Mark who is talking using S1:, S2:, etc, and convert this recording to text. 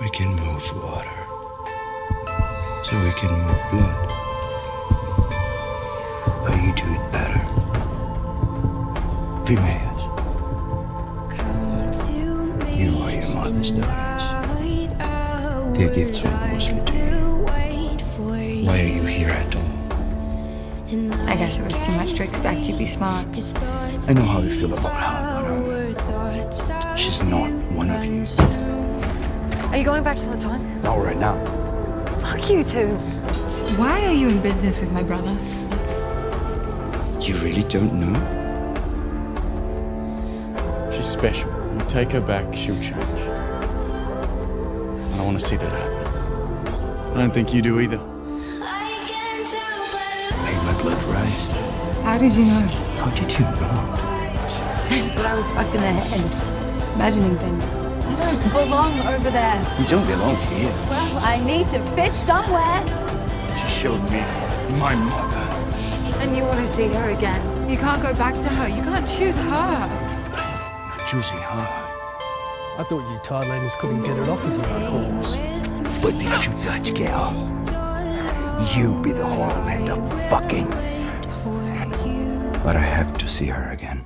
S1: We can move water. So we can move blood. But you do it better. Females. You are your mother's daughters. Their gifts were mostly to you. Why are you here at all?
S2: I guess it was too much to expect you'd be smart.
S1: I know how you feel about her. Uh, she's not one of you.
S2: Are you going back to the time?
S1: Not right now.
S2: Fuck you two. Why are you in business with my brother?
S1: You really don't know?
S3: She's special. You take her back, she'll change. I don't want to see that happen. I don't think you do either.
S1: Made my blood rise.
S2: How did you know?
S1: How did you know?
S2: I just thought I was fucked in the head. Imagining things. I don't belong over there.
S1: You don't belong here.
S2: Well, I need to fit somewhere.
S1: She showed me my mother.
S2: And you want to see her again. You can't go back to her. You can't choose her.
S1: Choosing her.
S4: I thought you Tidelanders couldn't get it off with your own horse.
S1: But if you Dutch girl, you be the one who end up fucking. But I have to see her again.